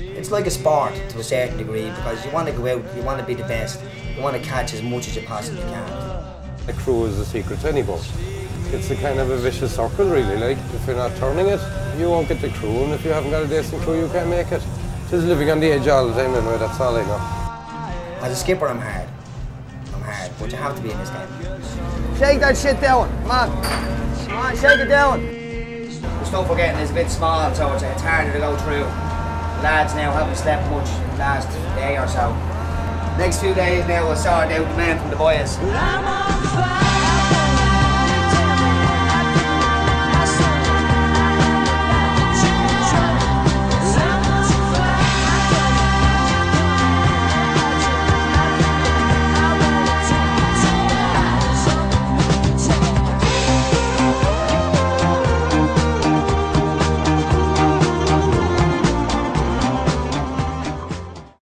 it's like a sport to a certain degree because you want to go out, you want to be the best, you want to catch as much as you possibly can. A crew is the secret to any boat. It's a kind of a vicious circle, really. Like, if you're not turning it, you won't get the crew, and if you haven't got a decent crew, you can't make it. Just living on the edge all the time, anyway, that's all I know. As a skipper, I'm hard. I'm hard, but you have to be in this game. Shake that shit down. Come on. Come on, shake it down. The stuff we're getting is a bit small, so it's, it's harder to go through. Lads now haven't slept much in the last day or so. Next few days now we'll sort out men from the boys.